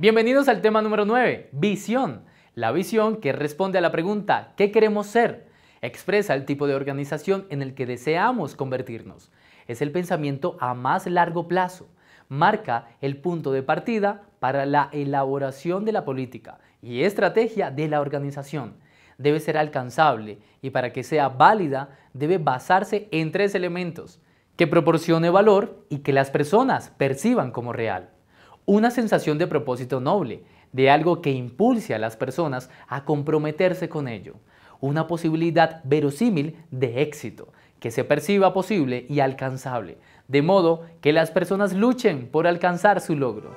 Bienvenidos al tema número 9, visión. La visión que responde a la pregunta ¿qué queremos ser? Expresa el tipo de organización en el que deseamos convertirnos. Es el pensamiento a más largo plazo. Marca el punto de partida para la elaboración de la política y estrategia de la organización. Debe ser alcanzable y para que sea válida debe basarse en tres elementos que proporcione valor y que las personas perciban como real una sensación de propósito noble, de algo que impulse a las personas a comprometerse con ello, una posibilidad verosímil de éxito, que se perciba posible y alcanzable, de modo que las personas luchen por alcanzar su logro.